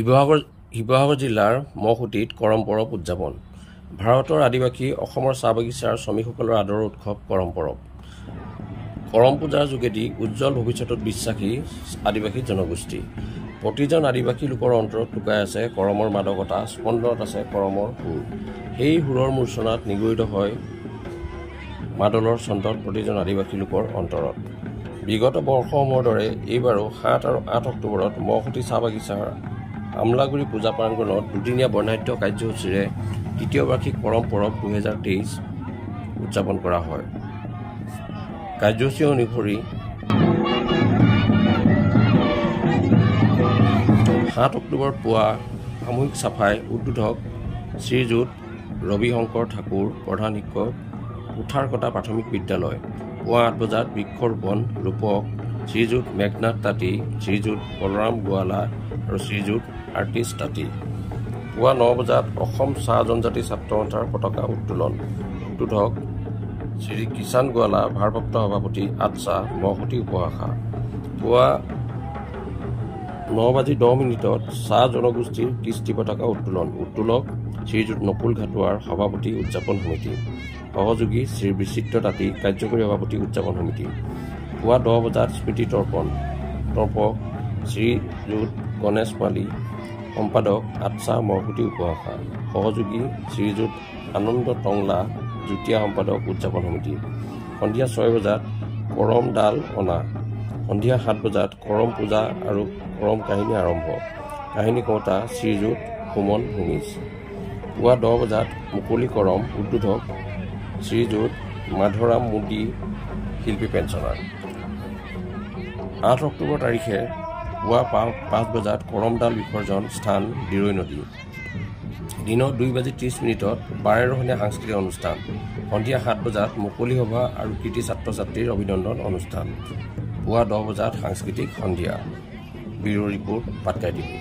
শিৱসাগৰ শিৱসাগৰ জিলাৰ মহসুঁতিত কৰম পৰৱ উদযাপন। ভাৰতৰ আদিবাসী অসমৰ চাহ বাগিচাৰ শ্ৰমিকসকলৰ আদৰৰ উৎসৱ কৰম পৰৱ। কৰম পূজাৰ যোগেদি উজ্জ্বল ভৱিষ্যতত বিশ্বাসী আদিবাসী জনগোষ্ঠী। প্ৰতিজন আদিবাসী লোকৰ অন্তৰত লুকাই আছে কৰমৰ মাদকতা স্পন্দনত আছে কৰমৰ সুৰ। সেই সুৰৰ মূৰ্ছনাত নিগৰিত হয় মাদলৰ চন্দত প্ৰতিজন আদিবাসী লোকৰ অন্তৰত। বিগত বৰ্ষসমূহৰ দৰে এইবাৰো সাত আৰু আঠ অক্টোবৰত মহসুঁতি চাহ বাগিচাৰ আমলাগুৰি পূজা প্ৰাংগণত দুদিনীয়া বৰ্ণাঢ্য কাৰ্যসূচীৰে তৃতীয় বাৰ্ষিক কৰম পৰৱ দুহেজাৰ তেইছ উদযাপন কৰা হয়। কাৰ্যসূচী অনুসৰি সাত অক্টোবৰত পুৱা সামূহিক চাফাই উদ্বোধক শ্ৰীযুত ৰবিশংকৰ ঠাকুৰ প্ৰধান শিক্ষক কোঠাৰ কটা প্ৰাথমিক বিদ্যালয় পুৱা আঠ বজাত বৃক্ষৰোপণ ৰূপক শ্ৰীযুত মেঘনাথ তাঁতী শ্ৰীযুত বলৰাম গোৱালা আৰু শ্ৰীযুত আৰ্টিষ্ট তাঁতী। পুৱা ন বজাত অসম চাহ জনজাতি ছাত্ৰ সন্থাৰ পতাকা উত্তোলন। উদ্বোধক শ্ৰী কিষাণ গোৱালা ভাৰপ্ৰাপ্ত সভাপতি আটছা মহসুঁতি উপভাষা। পুৱা ন বাজি দহ মিনিটত চাহ জনগোষ্ঠীৰ কৃষ্টি পতাকা উত্তোলন। উত্তোলক শ্ৰীযুত নকুল ঘাটোৱাৰ সভাপতি উদযাপন সমিতি। সহযোগী শ্ৰী বিচিত্ৰ তাঁতী কাৰ্যকৰী সভাপতি উদযাপন সমিতি। পুৱা দহ বজাত স্মৃতি তৰ্পণ। তৰ্পক শ্ৰীযুত গণেশ মালী সম্পাদক আটছা মহসুঁতি উপভাষা। সহযোগী শ্ৰীযুত আনন্দ টংলা যুটীয়া সম্পাদক উদযাপন সমিতি। সন্ধিয়া ছয় বজাত কৰম ডাল অনা। সন্ধিয়া সাত বজাত কৰম পূজা আৰু কৰম কাহিনী আৰম্ভ। কাহিনী কওঁতা শ্ৰীযুত সুমন ভূমিজ পুৱা দহ বজাত মুকলি কৰম উদ্বোধক শ্ৰীযুত মাধৰাম মোদী শিল্পী পেঞ্চনাৰ। আঠ অক্টোবৰ তাৰিখে পুৱা পাঁচ বজাত কৰমডাল বিসৰ্জন স্থান দিৰৈ নদী। দিনত দুই বাজি ত্ৰিছ মিনিটত বাৰেৰহণীয়া সাংস্কৃতিক অনুষ্ঠান। সন্ধিয়া সাত বজাত মুকলি সভা আৰু কৃতি ছাত্ৰ ছাত্ৰীৰ অভিনন্দন অনুষ্ঠান। পুৱা দহ বজাত সাংস্কৃতিক সন্ধিয়া। Bureau report Patkai TV.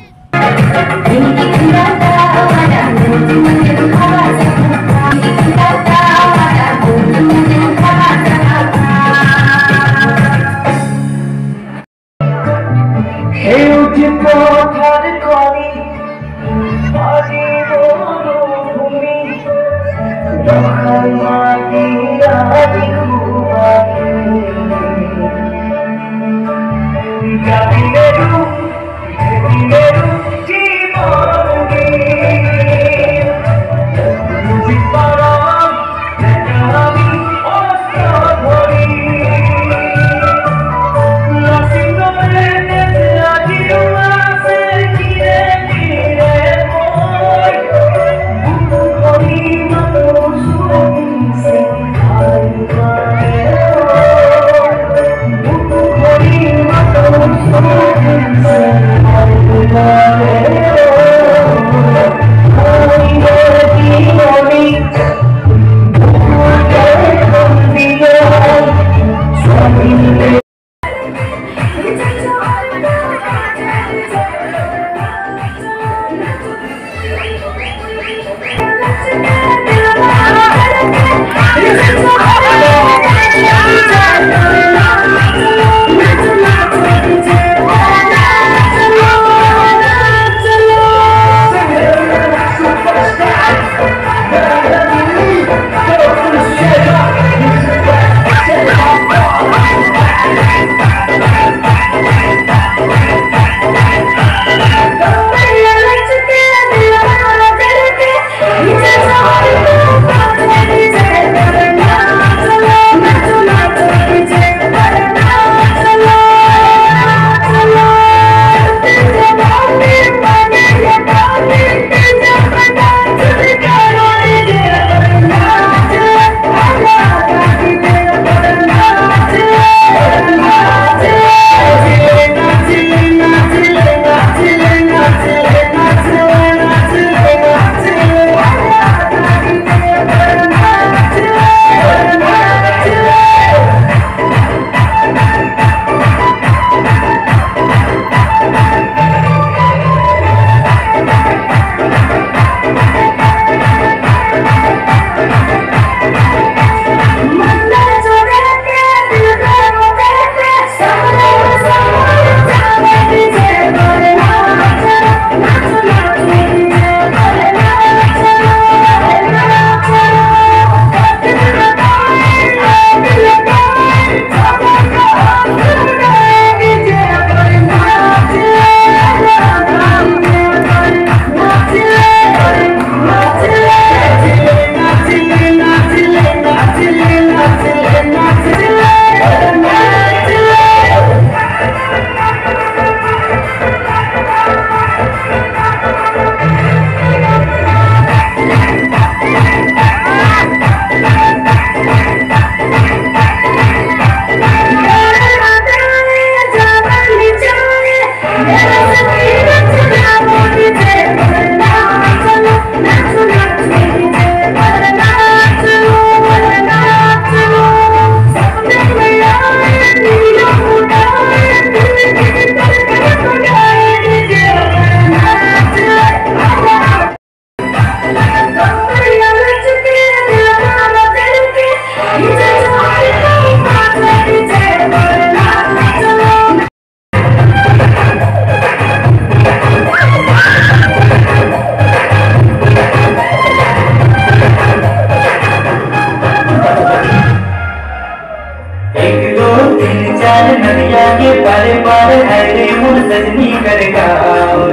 कर गाओ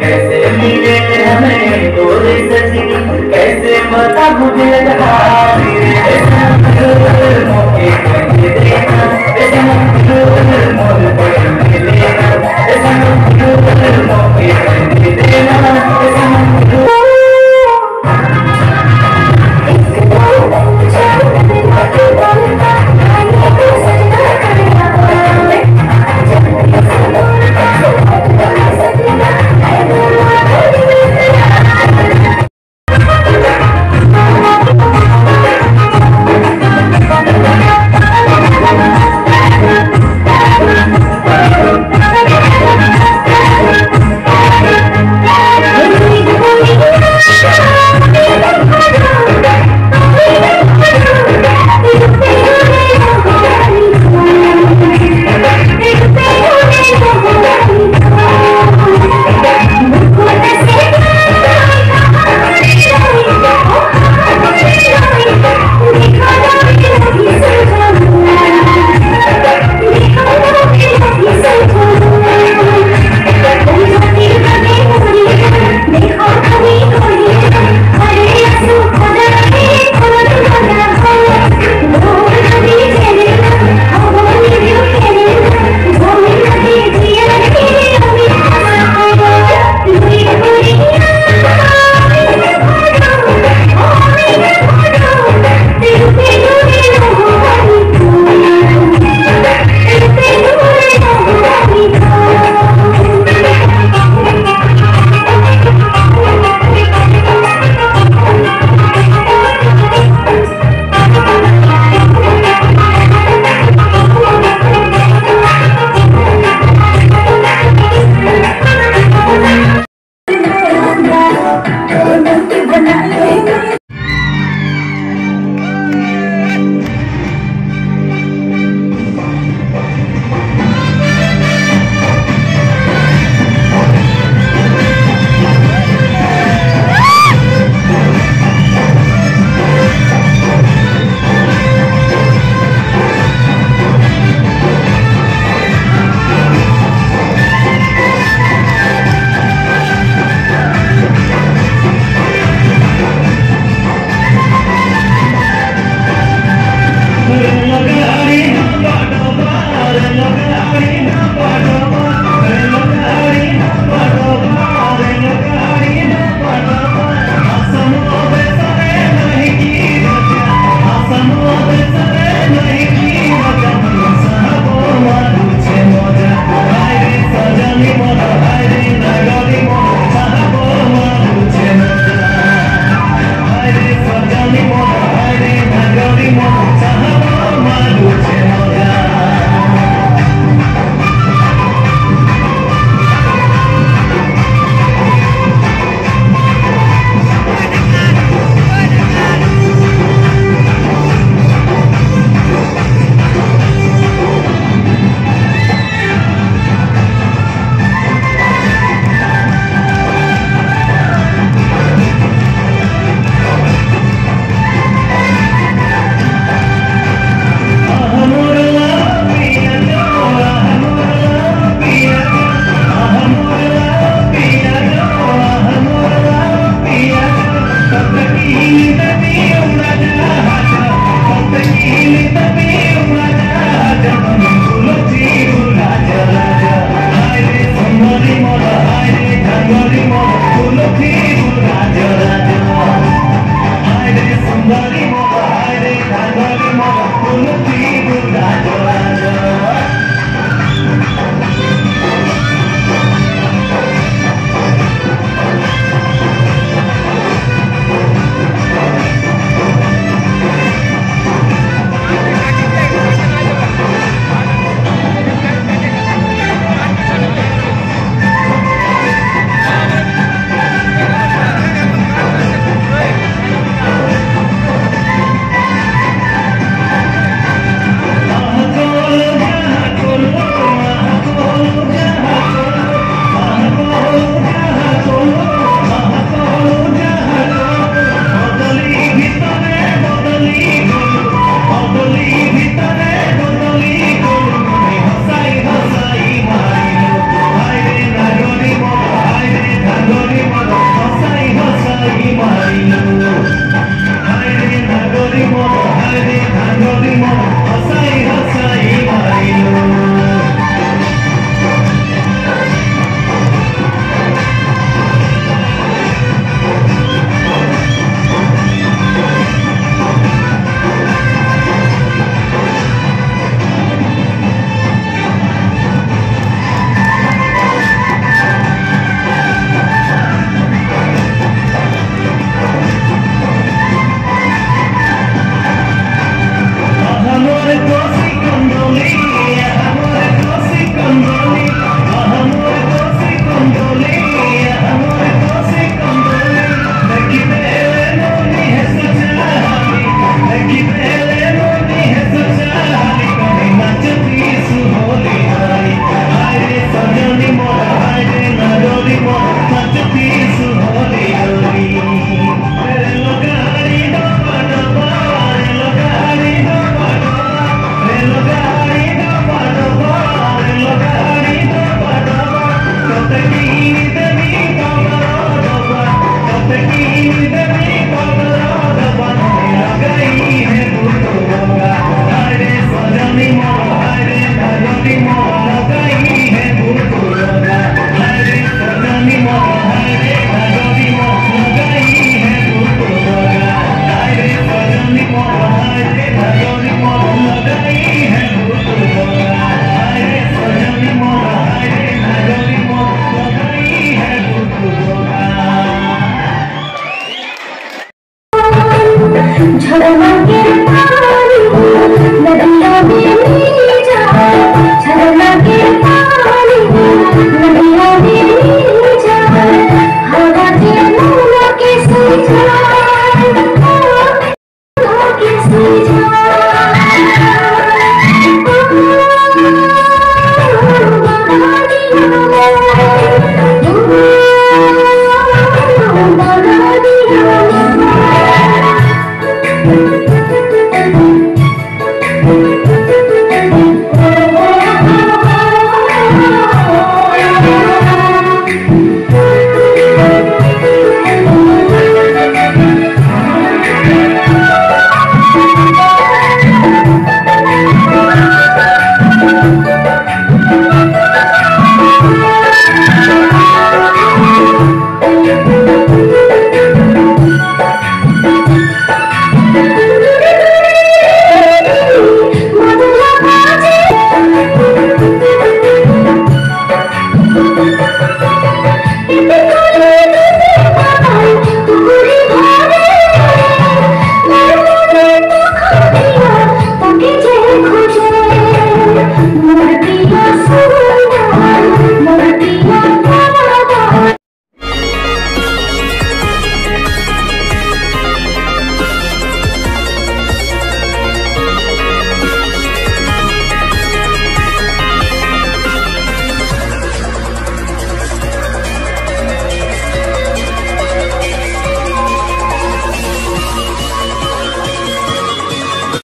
कैसे मिले हमें तोरे सजनी, कैसे बता मुझे लगा मौके पर देना मोल